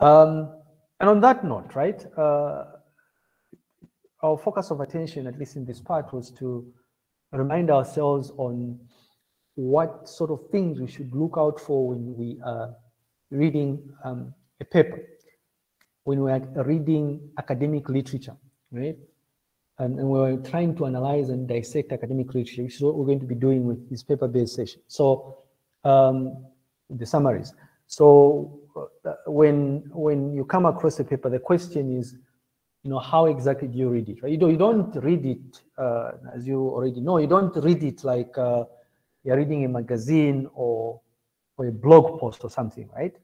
Um, and on that note, right, uh, our focus of attention, at least in this part, was to remind ourselves on what sort of things we should look out for when we are reading um, a paper, when we are reading academic literature, right? And, and, we're trying to analyze and dissect academic literature, which is what we're going to be doing with this paper-based session. So um, the summaries. So when when you come across a paper, the question is, you know, how exactly do you read it? Right? You don't you don't read it uh, as you already know. You don't read it like uh, you're reading a magazine or or a blog post or something, right?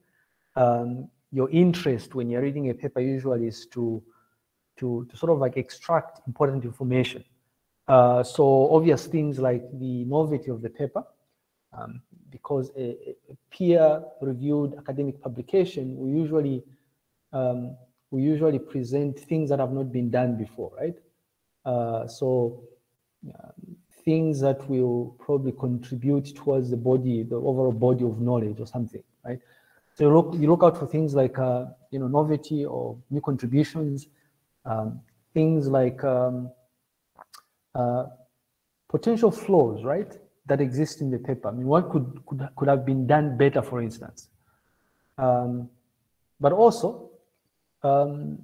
Um, your interest when you're reading a paper usually is to to, to sort of like extract important information. Uh, so obvious things like the novelty of the paper, um, because a, a peer-reviewed academic publication, we usually um, we usually present things that have not been done before, right? Uh, so um, things that will probably contribute towards the body, the overall body of knowledge or something, right? So you look, you look out for things like, uh, you know, novelty or new contributions, um, things like um, uh, potential flaws, right? That exist in the paper. I mean, what could, could, could have been done better, for instance? Um, but also, um,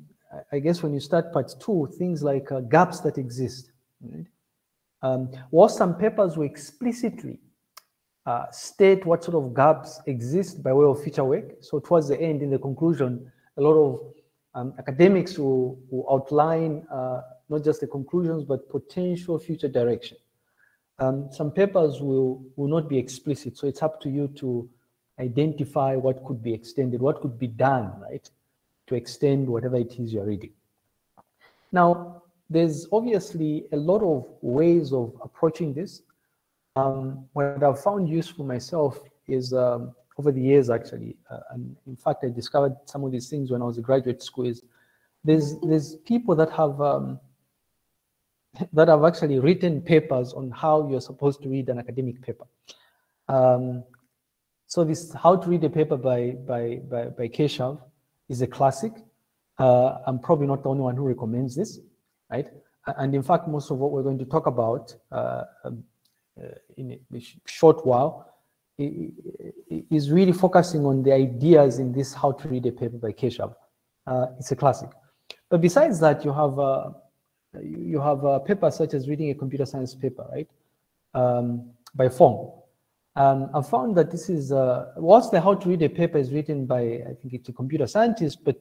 I guess when you start part two, things like uh, gaps that exist. Right? Um, while some papers will explicitly uh, state what sort of gaps exist by way of feature work, so towards the end, in the conclusion, a lot of um, academics will, will outline uh, not just the conclusions, but potential future direction. Um, some papers will, will not be explicit, so it's up to you to identify what could be extended, what could be done, right, to extend whatever it is you're reading. Now, there's obviously a lot of ways of approaching this. Um, what I've found useful myself is um, over the years, actually, uh, and in fact, I discovered some of these things when I was a graduate school. Is there's there's people that have um, that have actually written papers on how you're supposed to read an academic paper. Um, so this How to Read a Paper by, by, by, by Keshav is a classic. Uh, I'm probably not the only one who recommends this, right? And in fact, most of what we're going to talk about uh, um, uh, in a short while is really focusing on the ideas in this How to Read a Paper by Keshav. Uh, it's a classic. But besides that, you have you have a paper such as reading a computer science paper, right? Um, by Fong. Um, I found that this is, uh, whilst the how to read a paper is written by, I think it's a computer scientist, but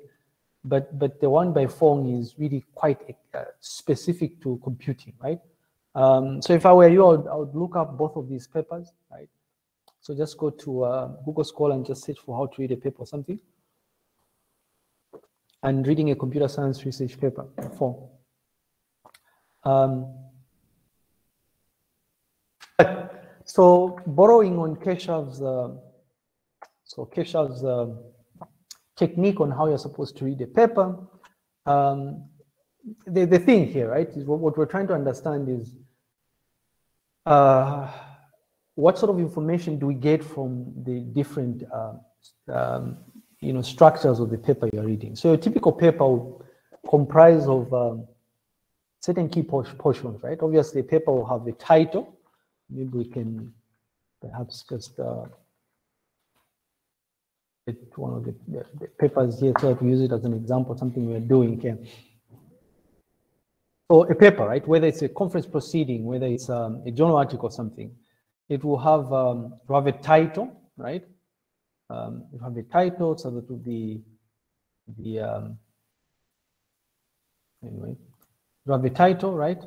but but the one by Fong is really quite uh, specific to computing, right? Um, so if I were you, I would, I would, look up both of these papers, right? So just go to uh, Google Scholar and just search for how to read a paper or something. And reading a computer science research paper, Fong. Um, so borrowing on Keshav's, uh, so Keshav's uh, technique on how you're supposed to read a paper, um, the, the thing here, right, is what, what we're trying to understand is uh, what sort of information do we get from the different, uh, um, you know, structures of the paper you're reading. So a typical paper would comprise of um, certain key portions, right? Obviously, paper will have the title. Maybe we can perhaps just uh, get one of the, the, the papers here so to use it as an example, something we're doing here. So a paper, right? Whether it's a conference proceeding, whether it's um, a journal article or something, it will have um, have a title, right? Um, you have a title, so that will be the um, anyway you have the title, right?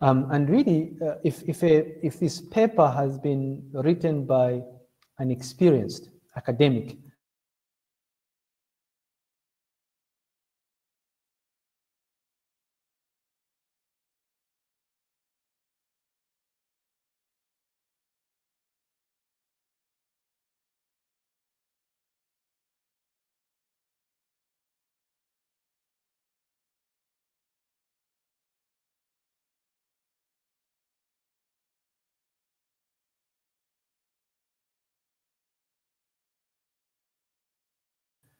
Um, and really, uh, if, if, a, if this paper has been written by an experienced academic,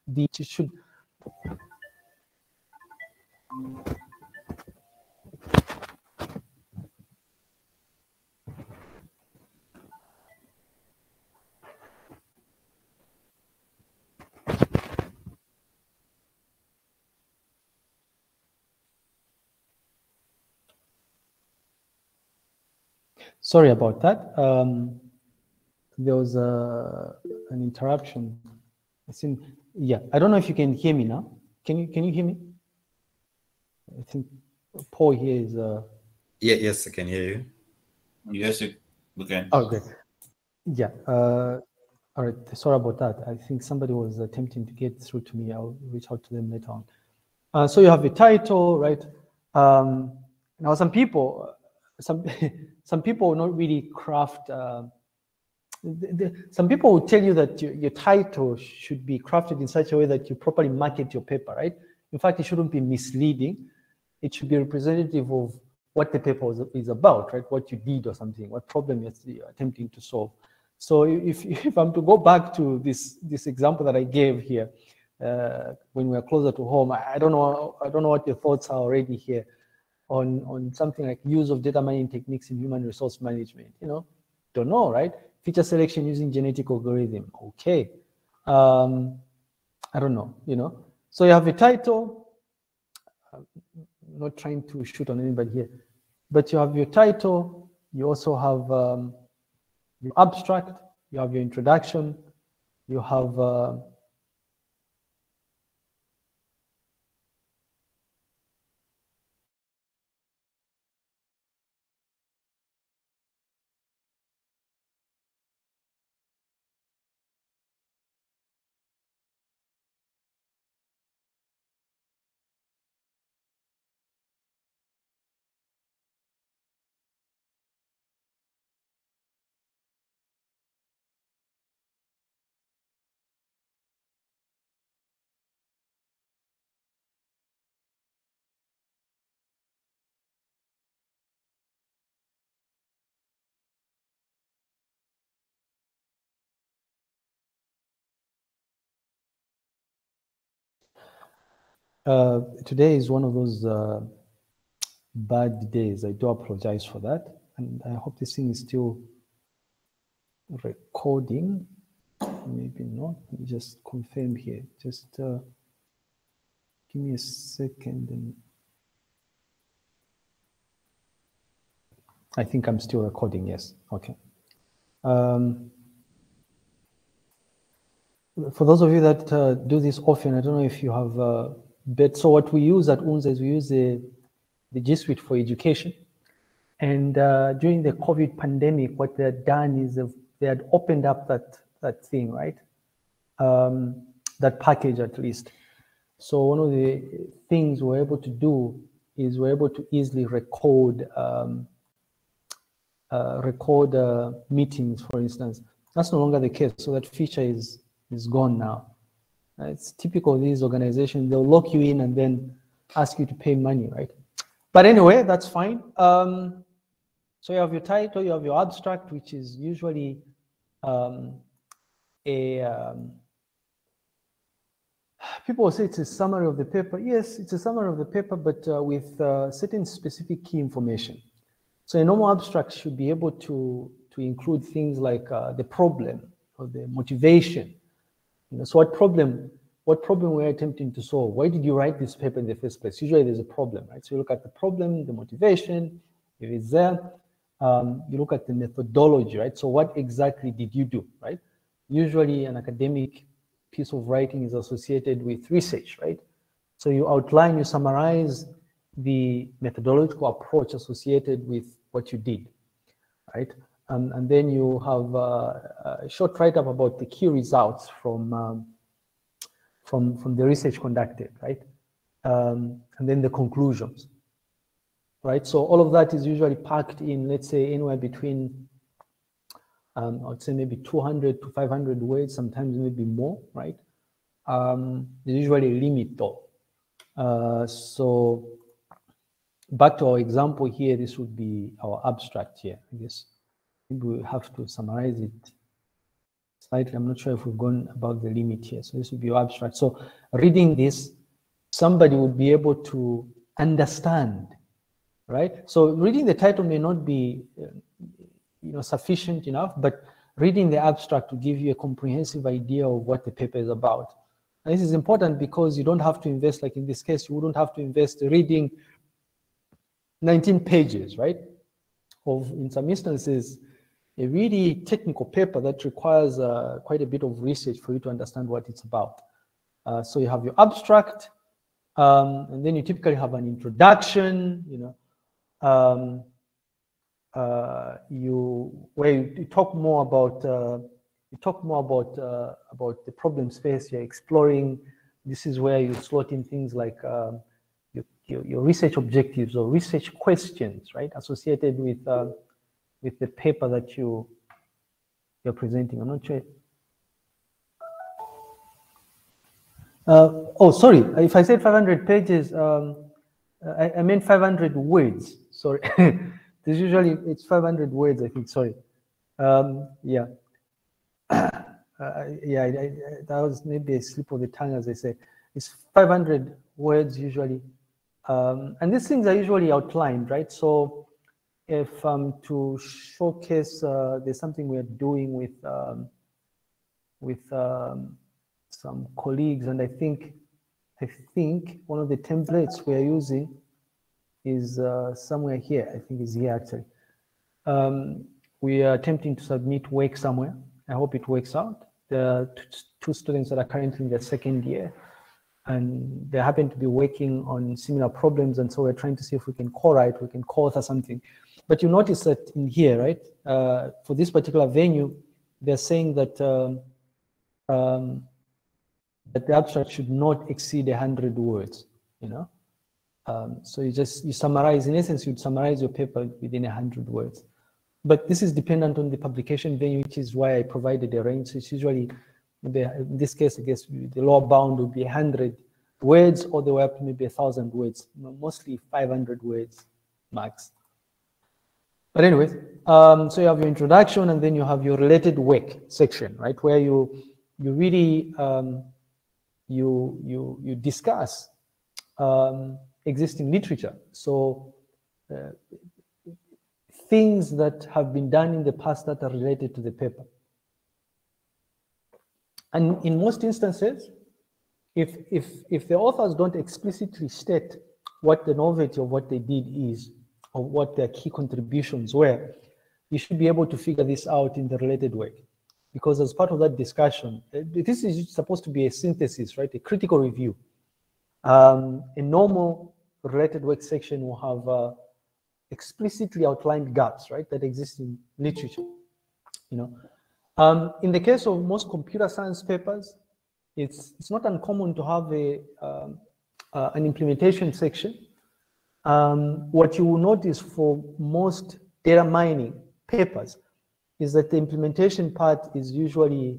the should Sorry about that. Um, there was a, an interruption. I think, yeah, I don't know if you can hear me now. Can you can you hear me? I think Paul here is. Uh... Yeah, yes, I can hear you. Yes, we can. Okay. Yeah. Uh, all right. Sorry about that. I think somebody was attempting to get through to me. I'll reach out to them later on. Uh, so you have a title, right? Um, now, some people, some some people will not really craft. Uh, the, some people will tell you that your, your title should be crafted in such a way that you properly market your paper, right? In fact, it shouldn't be misleading. It should be representative of what the paper is about, right? What you did or something, what problem you're attempting to solve. So if, if I'm to go back to this, this example that I gave here, uh, when we're closer to home, I, I, don't know, I don't know what your thoughts are already here on, on something like use of data mining techniques in human resource management. You know, don't know, right? Feature selection using genetic algorithm. Okay. Um, I don't know, you know. So you have a title. I'm not trying to shoot on anybody here, but you have your title. You also have um, your abstract. You have your introduction. You have uh, Uh, today is one of those uh, bad days. I do apologize for that. And I hope this thing is still recording. Maybe not. Let me just confirm here. Just uh, give me a second. And I think I'm still recording. Yes. Okay. Um, for those of you that uh, do this often, I don't know if you have uh, but so what we use at UNZA is we use the, the G Suite for education. And uh, during the COVID pandemic, what they had done is they had opened up that, that thing, right? Um, that package at least. So one of the things we're able to do is we're able to easily record um, uh, record uh, meetings, for instance. That's no longer the case. So that feature is is gone now. Uh, it's typical of these organizations. They'll lock you in and then ask you to pay money, right? But anyway, that's fine. Um, so you have your title, you have your abstract, which is usually um, a um, people will say it's a summary of the paper. Yes, it's a summary of the paper, but uh, with uh, certain specific key information. So a normal abstract should be able to, to include things like uh, the problem or the motivation, you know, so what problem, what problem we're attempting to solve? Why did you write this paper in the first place? Usually there's a problem, right? So you look at the problem, the motivation, if it's there, um, you look at the methodology, right? So what exactly did you do, right? Usually an academic piece of writing is associated with research, right? So you outline, you summarize the methodological approach associated with what you did, right? Um, and then you have uh, a short write-up about the key results from, um, from, from the research conducted, right? Um, and then the conclusions, right? So all of that is usually packed in, let's say, anywhere between, um, I would say maybe 200 to 500 words, sometimes maybe more, right? Um, there's usually a limit though. Uh, so back to our example here, this would be our abstract here, I guess we have to summarize it slightly. I'm not sure if we've gone above the limit here. So this would be abstract. So reading this, somebody would be able to understand, right? So reading the title may not be, uh, you know, sufficient enough, but reading the abstract will give you a comprehensive idea of what the paper is about. And this is important because you don't have to invest, like in this case, you wouldn't have to invest reading 19 pages, right? Of, in some instances, a really technical paper that requires uh, quite a bit of research for you to understand what it's about. Uh, so you have your abstract, um, and then you typically have an introduction, you know, um, uh, you where you, you, talk more about uh, you talk more about uh, about the problem space you're exploring. This is where you slot in things like um, your, your, your research objectives or research questions, right, associated with uh, with the paper that you you're presenting. I'm not sure. Uh, oh, sorry. If I said 500 pages, um, I, I meant 500 words. Sorry. There's usually it's 500 words. I think. Sorry. Um, yeah. uh, yeah. I, I, that was maybe a slip of the tongue, as I said. It's 500 words usually, um, and these things are usually outlined, right? So if um, to showcase uh, there's something we're doing with um, with um, some colleagues. And I think I think one of the templates we're using is uh, somewhere here. I think is here actually. Um, we are attempting to submit work somewhere. I hope it works out. Are two students that are currently in their second year and they happen to be working on similar problems and so we're trying to see if we can co-write we can co-author something but you notice that in here, right, uh, for this particular venue, they're saying that um, um, that the abstract should not exceed 100 words, you know? Um, so you just, you summarize, in essence, you'd summarize your paper within 100 words. But this is dependent on the publication venue, which is why I provided a range. So it's usually, in this case, I guess the lower bound would be 100 words all the way up to maybe 1,000 words, mostly 500 words max. But anyways, um, so you have your introduction and then you have your related work section, right? Where you you really um, you you you discuss um, existing literature. So uh, things that have been done in the past that are related to the paper. And in most instances, if if if the authors don't explicitly state what the novelty of what they did is, or what their key contributions were, you should be able to figure this out in the related way. Because as part of that discussion, eh, this is supposed to be a synthesis, right? A critical review. Um, a normal related work section will have uh, explicitly outlined gaps, right, that exist in literature. You know, um, in the case of most computer science papers, it's it's not uncommon to have a um, uh, an implementation section um, what you will notice for most data mining papers is that the implementation part is usually,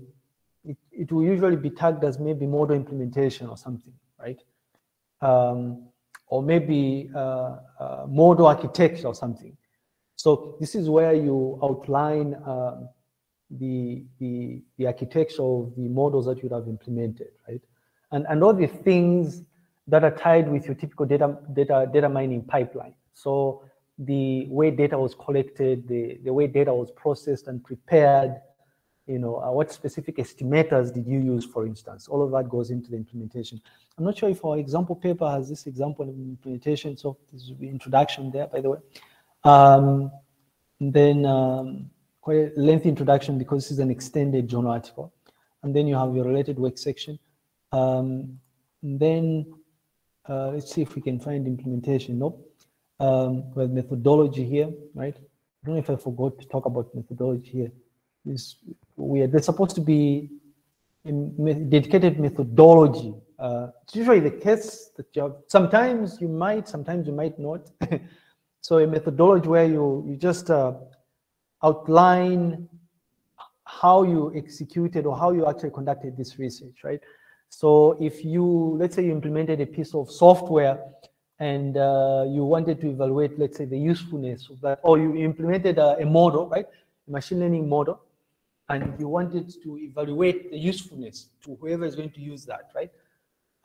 it, it will usually be tagged as maybe model implementation or something, right? Um, or maybe uh, uh, model architecture or something. So this is where you outline um, the, the, the architecture of the models that you have implemented, right? And, and all the things that are tied with your typical data, data, data mining pipeline. So the way data was collected, the, the way data was processed and prepared, you know, uh, what specific estimators did you use, for instance? All of that goes into the implementation. I'm not sure if our example paper has this example of implementation, so this is the introduction there, by the way. Um, then um, quite a lengthy introduction because this is an extended journal article. And then you have your related work section. Um, then uh, let's see if we can find implementation. Nope. Um, with methodology here, right? I don't know if I forgot to talk about methodology here. Is we are, there's supposed to be a dedicated methodology. Uh, it's usually the case that you have, sometimes you might, sometimes you might not. so a methodology where you, you just uh, outline how you executed or how you actually conducted this research, right? So if you, let's say you implemented a piece of software and uh, you wanted to evaluate, let's say, the usefulness of that, or you implemented a, a model, right? Machine learning model. and you wanted to evaluate the usefulness to whoever is going to use that, right?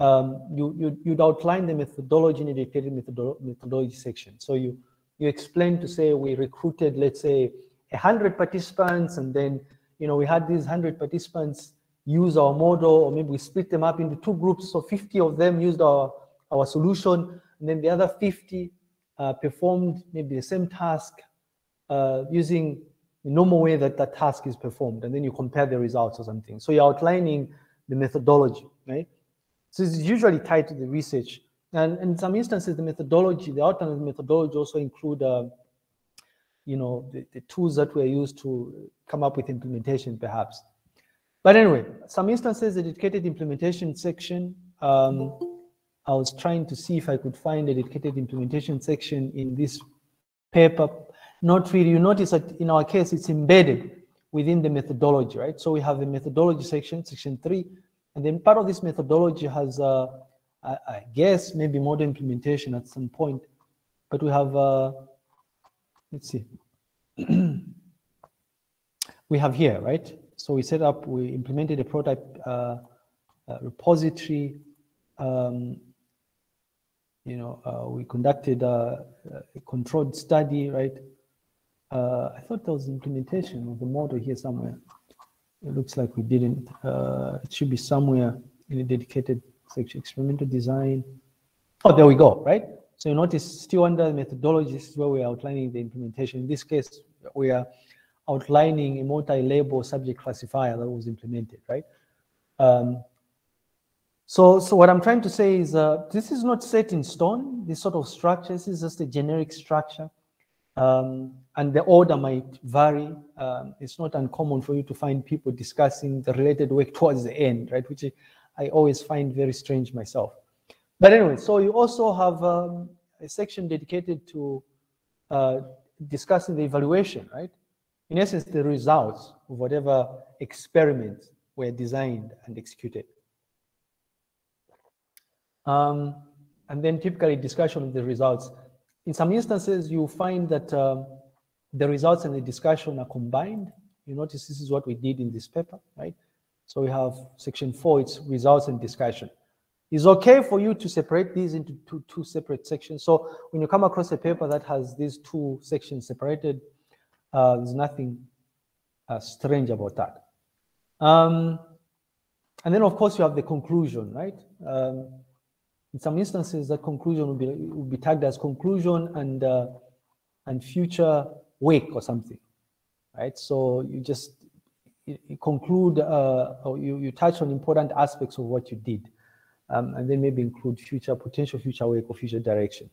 Um, you, you, you'd outline the methodology in a dedicated methodo methodology section. So you, you explain to say we recruited, let's say, 100 participants, and then, you know, we had these 100 participants use our model, or maybe we split them up into two groups. So 50 of them used our, our solution, and then the other 50 uh, performed maybe the same task uh, using the normal way that that task is performed, and then you compare the results or something. So you're outlining the methodology, right? So it's usually tied to the research. And, in some instances, the methodology, the outline of the methodology also include, uh, you know, the, the tools that were used to come up with implementation, perhaps. But anyway, some instances, dedicated implementation section, um, I was trying to see if I could find a dedicated implementation section in this paper. Not really. You notice that in our case, it's embedded within the methodology, right? So we have the methodology section, section three, and then part of this methodology has, uh, I, I, guess, maybe model implementation at some point. But we have, uh, let's see, we have here, right? So we set up, we implemented a prototype uh, uh repository. Um, you know, uh, we conducted a, a, controlled study, right? Uh, I thought there was implementation of the model here somewhere. It looks like we didn't. Uh, it should be somewhere in a dedicated section, experimental design. Oh, there we go, right? So you notice still under is where we're outlining the implementation. In this case, we are outlining a multi-label subject classifier that was implemented, right? Um, so, so what I'm trying to say is uh, this is not set in stone, this sort of structure, this is just a generic structure. Um, and the order might vary. Um, it's not uncommon for you to find people discussing the related work towards the end, right? Which I always find very strange myself. But anyway, so you also have um, a section dedicated to uh, discussing the evaluation, right? In essence, the results of whatever experiments were designed and executed. Um, and then typically discussion of the results. In some instances, you find that um, the results and the discussion are combined. You notice this is what we did in this paper, right? So we have section four, it's results and discussion. It's okay for you to separate these into two, two separate sections. So when you come across a paper that has these two sections separated, uh, there's nothing uh, strange about that. Um, and then of course you have the conclusion, right? Um, in some instances, that conclusion will be, will be tagged as conclusion and, uh, and future work or something, right? So you just you, you conclude uh, or you, you touch on important aspects of what you did. Um, and then maybe include future potential future work or future direction.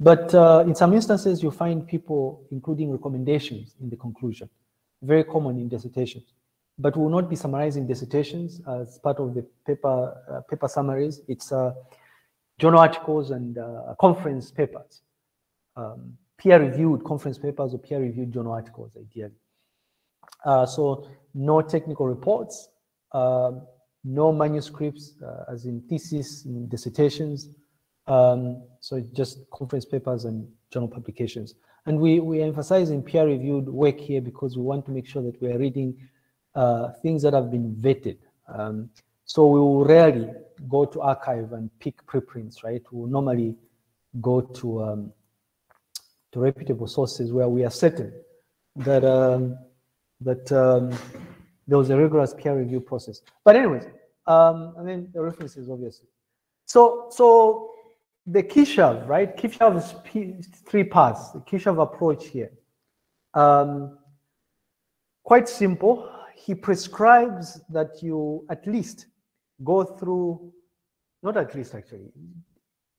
But uh, in some instances, you find people including recommendations in the conclusion, very common in dissertations but we will not be summarizing dissertations as part of the paper, uh, paper summaries. It's uh, journal articles and uh, conference papers, um, peer-reviewed conference papers or peer-reviewed journal articles, ideally. Uh, so no technical reports, um, no manuscripts, uh, as in thesis, in dissertations. Um, so just conference papers and journal publications. And we, we emphasize in peer-reviewed work here because we want to make sure that we are reading uh, things that have been vetted. Um, so we will rarely go to arXiv and pick preprints, right? We'll normally go to um, to reputable sources where we are certain that um, that um, there was a rigorous peer review process. But anyways, um, and then the references obviously. So so the Keshav, right? Keshav is three parts. The Keshav approach here. Um, quite simple he prescribes that you at least go through, not at least actually,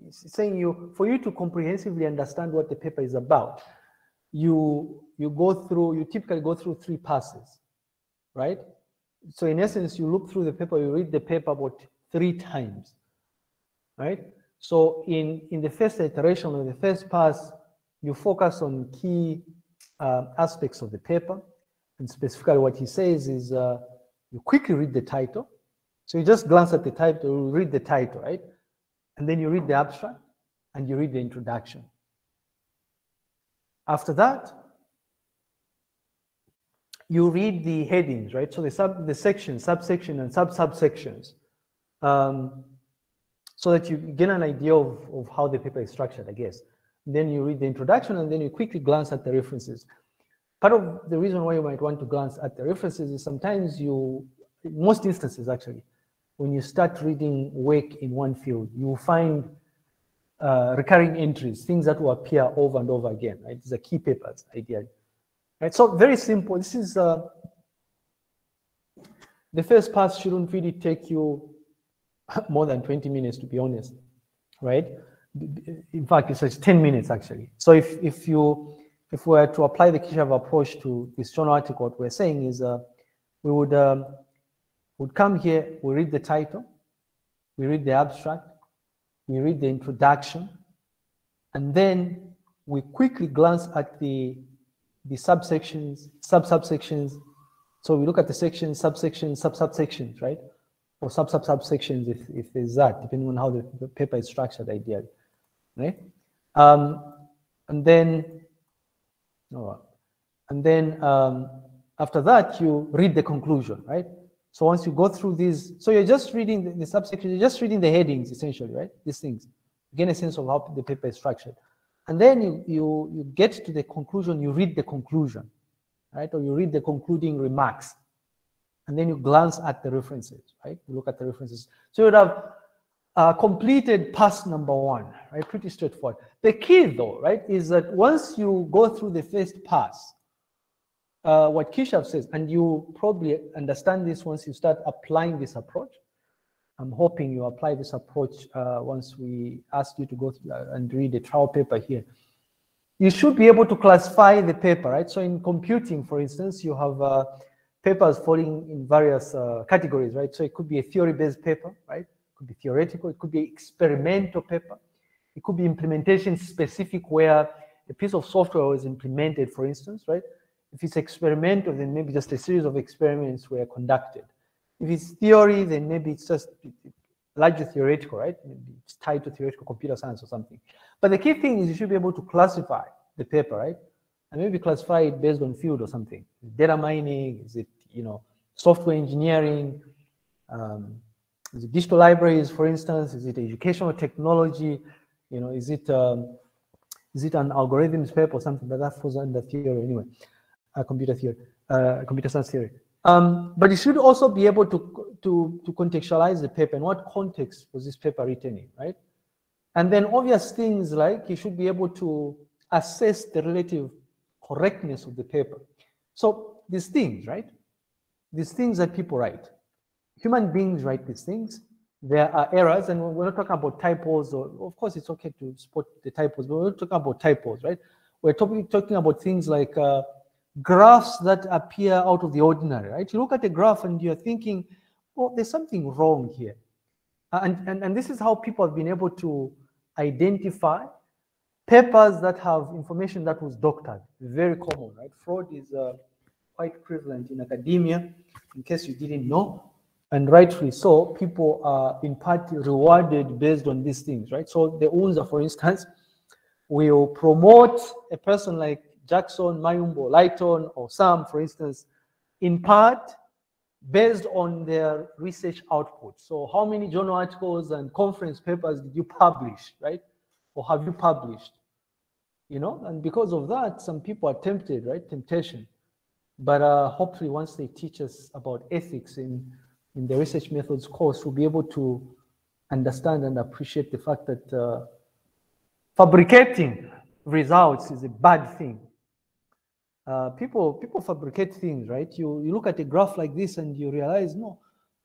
saying you, for you to comprehensively understand what the paper is about, you, you go through, you typically go through three passes, right? So in essence, you look through the paper, you read the paper about three times, right? So in, in the first iteration of the first pass, you focus on key uh, aspects of the paper. And specifically what he says is uh, you quickly read the title. So you just glance at the title, read the title, right? And then you read the abstract and you read the introduction. After that, you read the headings, right? So the sub, the section, subsection, and sub subsections, um, so that you get an idea of, of how the paper is structured, I guess. Then you read the introduction, and then you quickly glance at the references. Part of the reason why you might want to glance at the references is sometimes you, most instances actually, when you start reading work in one field, you will find uh, recurring entries, things that will appear over and over again, right? These are key papers, ideally. Right, so very simple. This is uh, the first pass shouldn't really take you more than 20 minutes, to be honest, right? In fact, it's 10 minutes actually. So if, if you if we were to apply the Keshav approach to this journal article, what we're saying is uh, we would um, would come here, we read the title, we read the abstract, we read the introduction, and then we quickly glance at the the subsections, sub-subsections. So we look at the sections, subsections, sub-subsections, right? Or sub-sub-subsections if, if there's that, depending on how the, paper is structured ideally, right? Um, and then, oh, and then um, after that, you read the conclusion, right? So once you go through these, so you're just reading the, the you're just reading the headings essentially, right? These things. Gain a sense of how the paper is structured. And then you, you, you get to the conclusion, you read the conclusion, right? Or you read the concluding remarks. And then you glance at the references, right? You look at the references. So you would have uh, completed pass number one, right? Pretty straightforward. The key though, right, is that once you go through the first pass, uh, what Keshav says, and you probably understand this once you start applying this approach, I'm hoping you apply this approach uh, once we ask you to go uh, and read the trial paper here. You should be able to classify the paper, right? So in computing, for instance, you have uh, papers falling in various uh, categories, right? So it could be a theory-based paper, right? It could be theoretical, it could be experimental paper. It could be implementation specific where a piece of software was implemented, for instance, right? If it's experimental, then maybe just a series of experiments were conducted. If it's theory, then maybe it's just largely theoretical, right? Maybe it's tied to theoretical computer science or something. But the key thing is you should be able to classify the paper, right? And maybe classify it based on field or something. Data mining, is it, you know, software engineering, um, is it digital libraries, for instance? Is it educational technology? You know, is it um, is it an algorithms paper or something? But that falls under theory anyway, uh, computer theory, uh, computer science theory. Um, but you should also be able to, to, to contextualize the paper and what context was this paper written in, right? And then obvious things like you should be able to assess the relative correctness of the paper. So these things, right? These things that people write. Human beings write these things. There are errors, and we're not talking about typos, or of course it's okay to spot the typos, but we're not talking about typos, right? We're talking, talking about things like uh, graphs that appear out of the ordinary, right? You look at a graph and you're thinking, oh, there's something wrong here. And, and, and this is how people have been able to identify papers that have information that was doctored. Very common, right? Fraud is uh, quite prevalent in academia, in case you didn't know. And rightfully so, people are in part rewarded based on these things, right? So the UNZA, for instance, will promote a person like Jackson, Mayumbo, Lighton, or Sam, for instance, in part based on their research output. So how many journal articles and conference papers did you publish, right? Or have you published? You know, and because of that, some people are tempted, right? Temptation. But uh, hopefully once they teach us about ethics in, in the research methods course, we'll be able to understand and appreciate the fact that uh, fabricating results is a bad thing uh, people people fabricate things, right? You you look at a graph like this and you realize, no,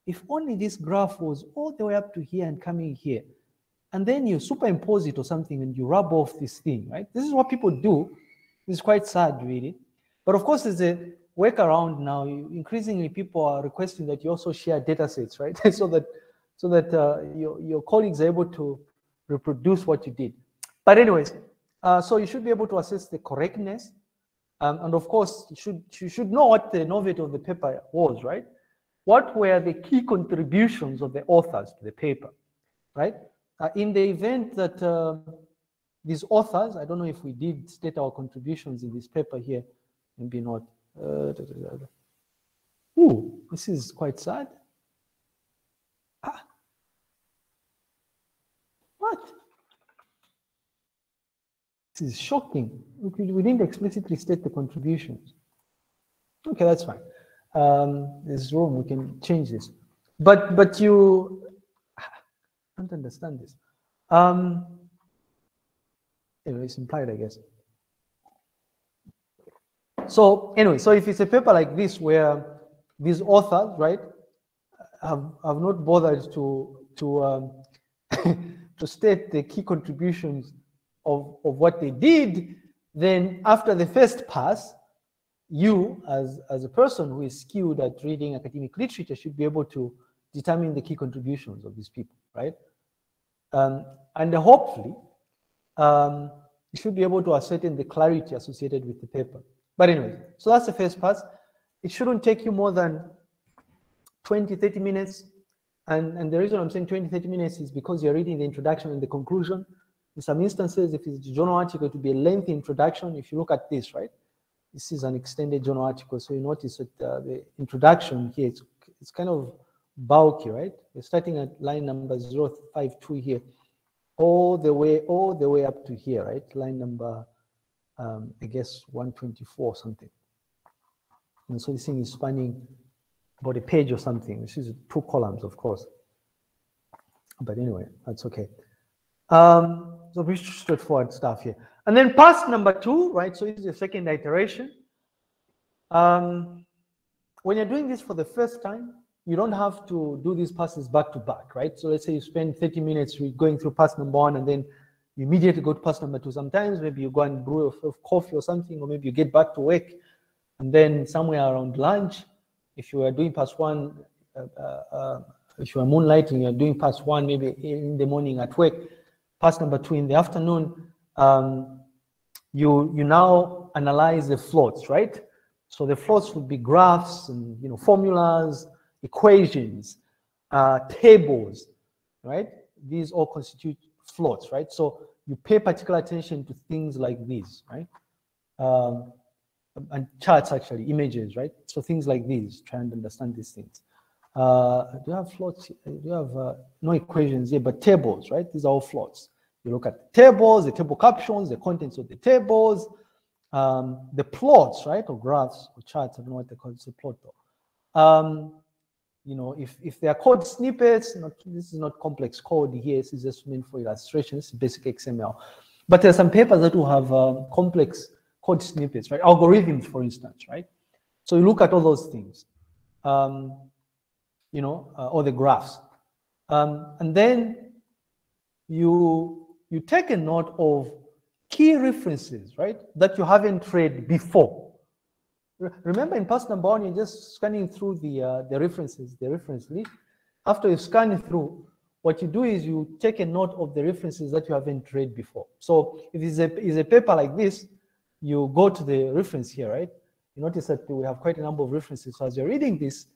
if only this graph was all the way up to here and coming here, and then you superimpose it or something and you rub off this thing, right? This is what people do. It's quite sad, really. But of course, there's a workaround now. Increasingly, people are requesting that you also share data sets, right? so that so that uh, your, your colleagues are able to reproduce what you did. But anyways, uh, so you should be able to assess the correctness um, and of course, you should, you should know what the novelty of the paper was, right? What were the key contributions of the authors to the paper, right? Uh, in the event that uh, these authors, I don't know if we did state our contributions in this paper here, maybe not. Uh, da, da, da. Ooh, this is quite sad. Ah. What? This is shocking. We didn't explicitly state the contributions. Okay, that's fine. Um, there's room, we can change this. But but you don't understand this. Um, anyway, it's implied, I guess. So anyway, so if it's a paper like this where these authors, right, have, have not bothered to to um, to state the key contributions of, of what they did, then after the first pass, you as, as a person who is skilled at reading academic literature should be able to determine the key contributions of these people, right? Um, and hopefully, um, you should be able to ascertain the clarity associated with the paper. But anyway, so that's the first pass. It shouldn't take you more than 20, 30 minutes. And, and the reason I'm saying 20, 30 minutes is because you're reading the introduction and the conclusion. In some instances, if it's a journal article, it will be a lengthy introduction. If you look at this, right? This is an extended journal article. So you notice that uh, the introduction here, it's, it's kind of bulky, right? We're starting at line number 052 here, all the way, all the way up to here, right? Line number, um, I guess, 124 something. And so this thing is spanning about a page or something. This is two columns, of course. But anyway, that's okay. Um, so pretty straightforward stuff here. And then pass number two, right? So this is the second iteration. Um, when you're doing this for the first time, you don't have to do these passes back to back, right? So let's say you spend 30 minutes going through pass number one and then you immediately go to pass number two. Sometimes maybe you go and brew a coffee or something, or maybe you get back to work and then somewhere around lunch, if you are doing pass one, uh, uh, uh if you are moonlighting, you're doing pass one maybe in the morning at work, pass number two in the afternoon, um, you, you now analyze the floats, right? So the floats would be graphs and you know formulas, equations, uh, tables, right? These all constitute floats, right? So you pay particular attention to things like these, right? Um, and charts actually, images, right? So things like these, try and understand these things. Uh, do you have floats? Do you have uh, no equations here, but tables, right? These are all floats. You look at the tables, the table captions, the contents of the tables, um, the plots, right, or graphs or charts. I don't know what they call it. It's a plot though. Um, you know, if, if they are code snippets, not, this is not complex code here. This is just meant for illustrations, basic XML. But there are some papers that will have um, complex code snippets, right? Algorithms, for instance, right? So you look at all those things, um, you know, uh, all the graphs. Um, and then you you take a note of key references, right, that you haven't read before. Remember in pass number one, you're just scanning through the, uh, the references, the reference list. After you scan through, what you do is you take a note of the references that you haven't read before. So if it's a, it's a paper like this, you go to the reference here, right? You notice that we have quite a number of references. So as you're reading this,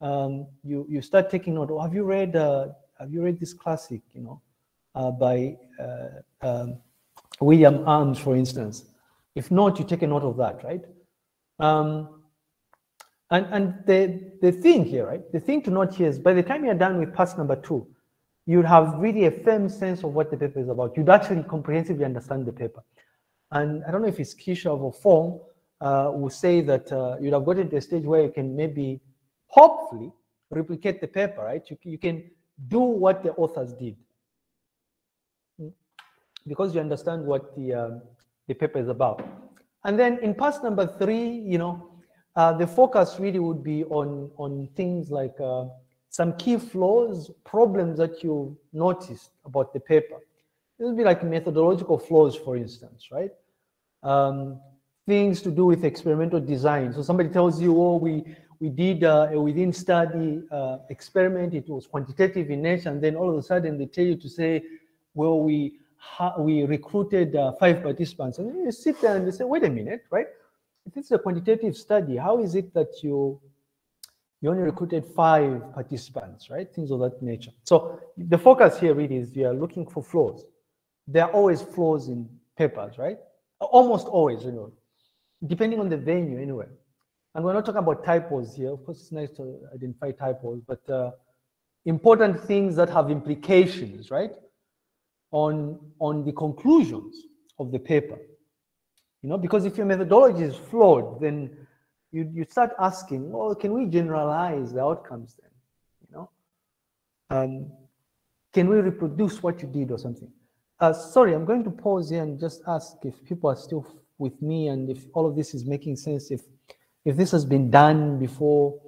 um, you, you start taking note, oh, have you read, uh, have you read this classic, you know? Uh, by uh, um, William Arms, for instance. If not, you take a note of that, right? Um, and and the, the thing here, right? The thing to note here is by the time you're done with pass number two, you'd have really a firm sense of what the paper is about. You'd actually comprehensively understand the paper. And I don't know if it's Keshav or Fong uh, will say that uh, you'd have gotten to a stage where you can maybe, hopefully, replicate the paper, right? You, you can do what the authors did because you understand what the, uh, the paper is about. And then in pass number three, you know, uh, the focus really would be on, on things like uh, some key flaws, problems that you noticed about the paper. It would be like methodological flaws, for instance, right? Um, things to do with experimental design. So somebody tells you, oh, we, we did uh, a within study uh, experiment, it was quantitative in nature, and then all of a sudden they tell you to say, well, we we recruited uh, five participants. And you sit there and you say, wait a minute, right? If it's a quantitative study, how is it that you you only recruited five participants, right? Things of that nature. So the focus here really is you are looking for flaws. There are always flaws in papers, right? Almost always, you know, depending on the venue anyway. and we're not talking about typos here. Of course, it's nice to identify typos, but uh, important things that have implications, right, on on the conclusions of the paper. You know, because if your methodology is flawed, then you you start asking, well, can we generalize the outcomes then? You know, um, can we reproduce what you did or something? Uh, sorry, I'm going to pause here and just ask if people are still with me and if all of this is making sense. If if this has been done before,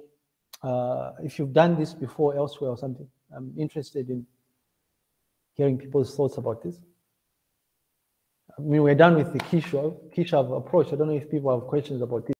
uh, if you've done this before elsewhere or something, I'm interested in hearing people's thoughts about this. I mean, we're done with the Keshav, Keshav approach. I don't know if people have questions about this.